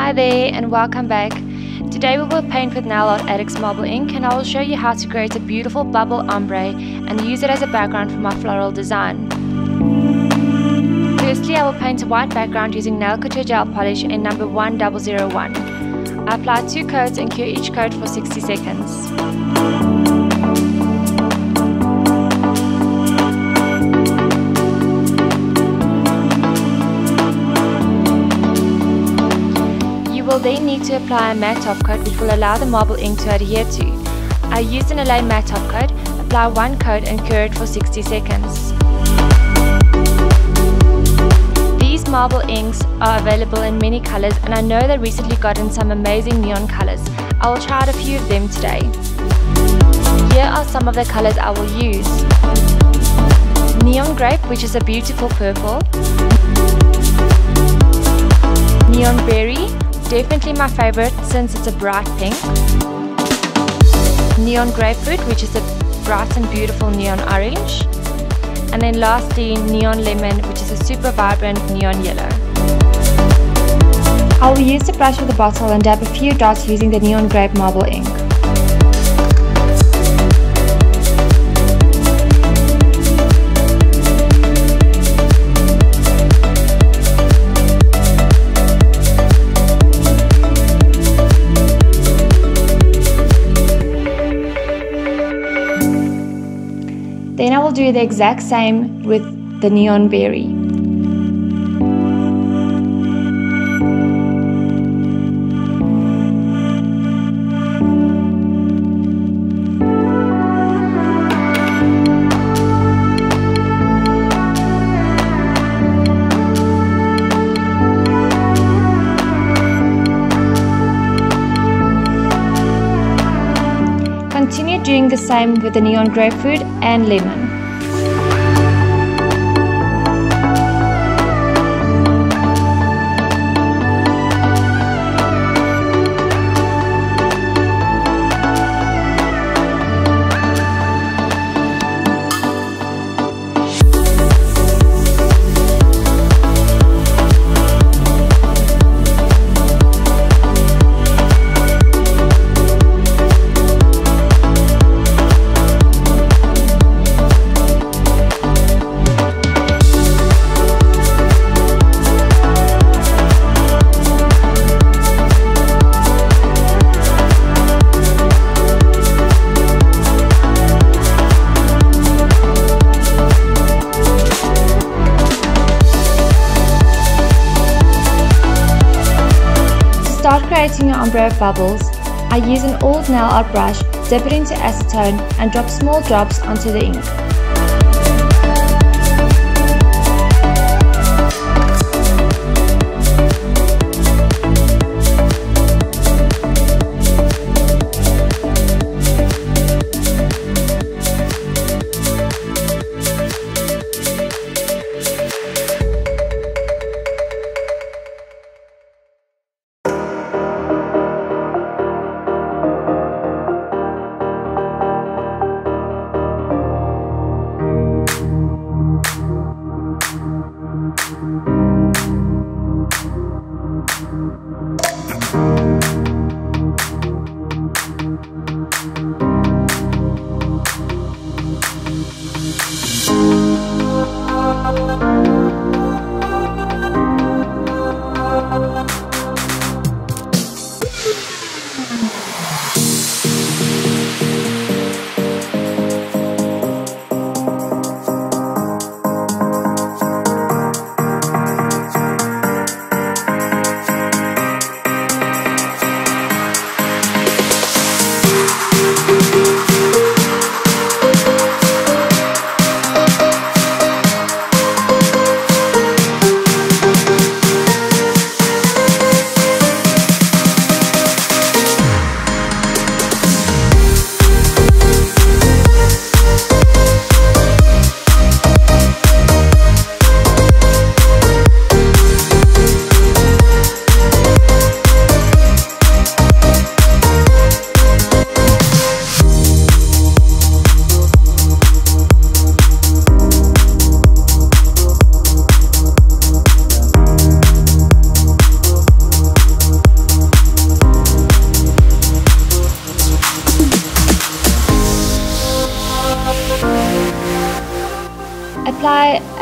Hi there and welcome back. Today we will paint with Nail Art Addicts Marble ink and I will show you how to create a beautiful bubble ombre and use it as a background for my floral design. Firstly I will paint a white background using Nail Couture Gel Polish in number 1001. I apply two coats and cure each coat for 60 seconds. Then need to apply a matte top coat which will allow the marble ink to adhere to. I used a Nele matte top coat, apply one coat and cure it for 60 seconds. These marble inks are available in many colours and I know they recently gotten some amazing neon colours. I will try out a few of them today. Here are some of the colours I will use. Neon Grape which is a beautiful purple. Neon Berry definitely my favorite since it's a bright pink. Neon Grapefruit, which is a bright and beautiful neon orange. And then lastly, Neon Lemon, which is a super vibrant neon yellow. I will use the brush with the bottle and dab a few dots using the Neon Grape Marble ink. Will do the exact same with the neon berry. Continue doing the same with the neon grapefruit and lemon. Ombre bubbles, I use an old nail art brush, dip it into acetone and drop small drops onto the ink.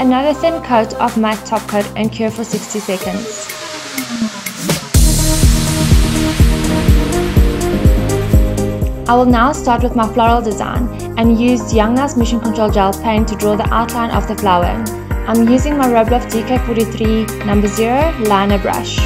Another thin coat of matte top coat and cure for 60 seconds. I will now start with my floral design and use Young Nails Mission Control Gel Paint to draw the outline of the flower. I'm using my Roubloff DK43 number 0 liner brush.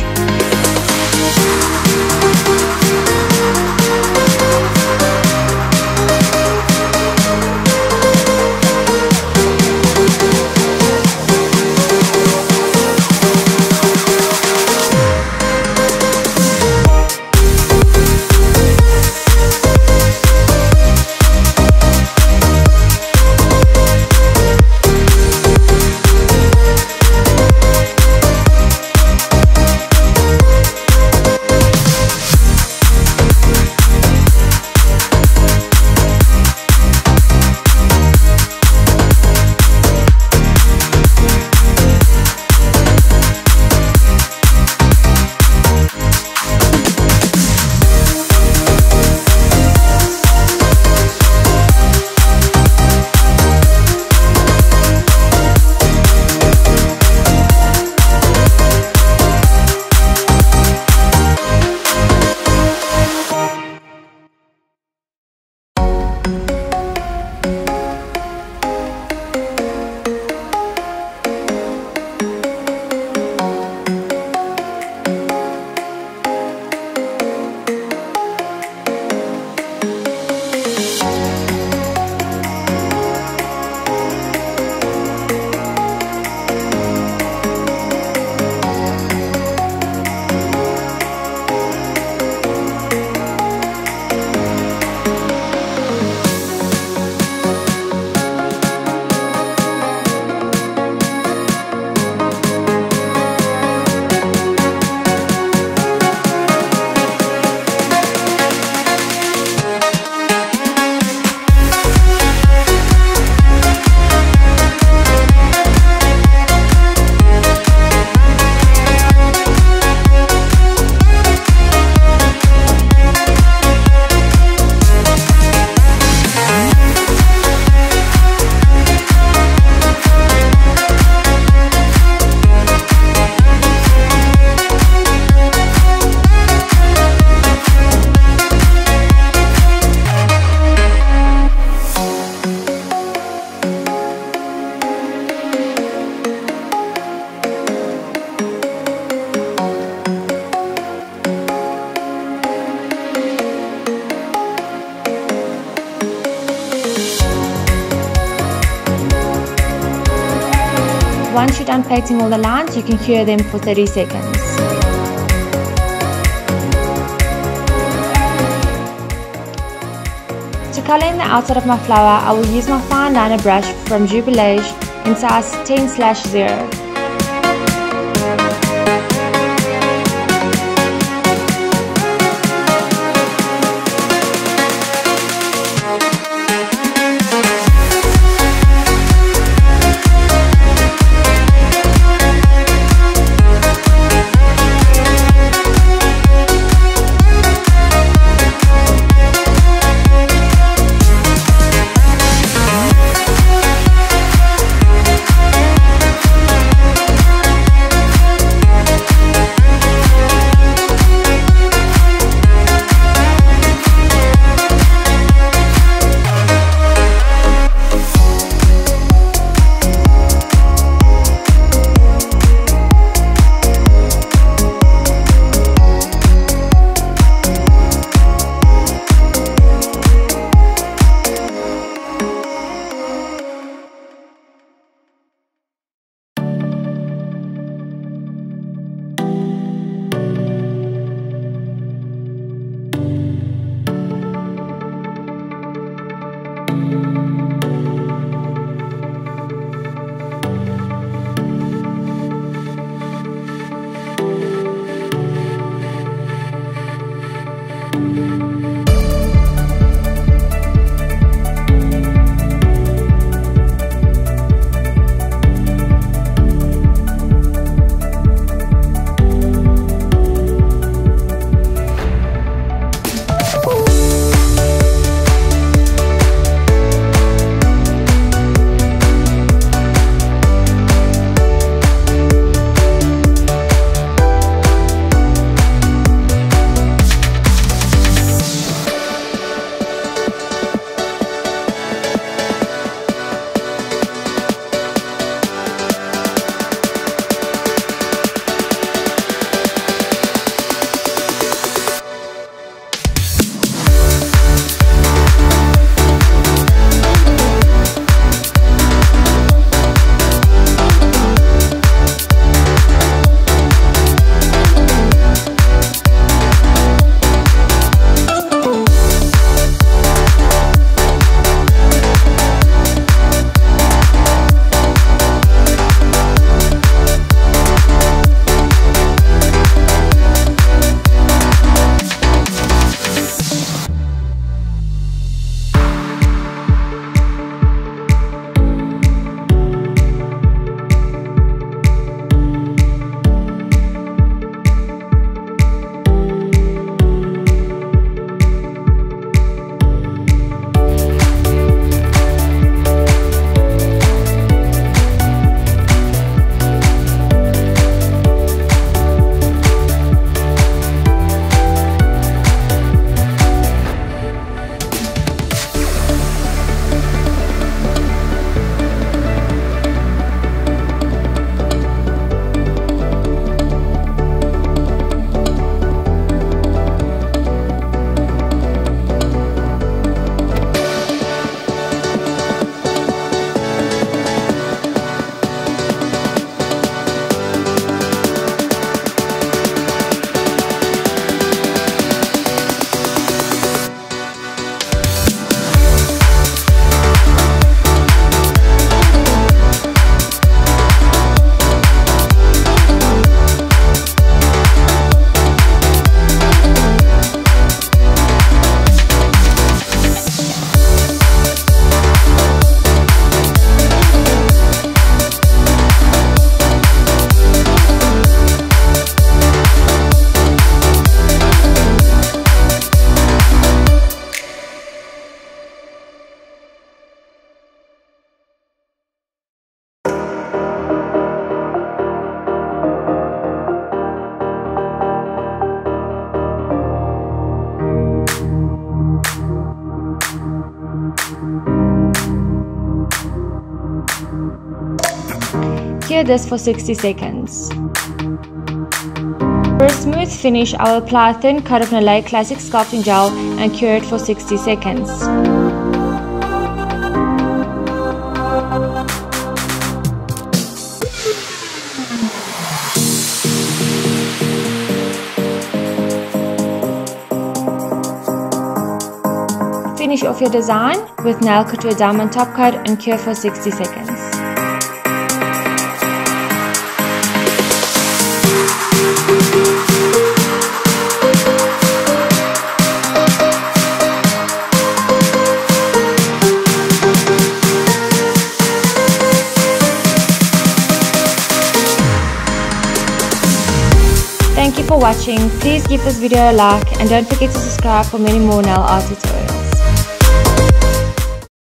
Once painting all the lines, you can cure them for 30 seconds. To colour in the outside of my flower, I will use my fine liner brush from Ju.Bilej in size 10-0. This for 60 seconds. For a smooth finish, I will apply a thin coat of Nele Classic Sculpting Gel and cure it for 60 seconds. Finish off your design with Nail Couture Diamond Top Coat and cure for 60 seconds. Watching, please give this video a like and don't forget to subscribe for many more nail art tutorials.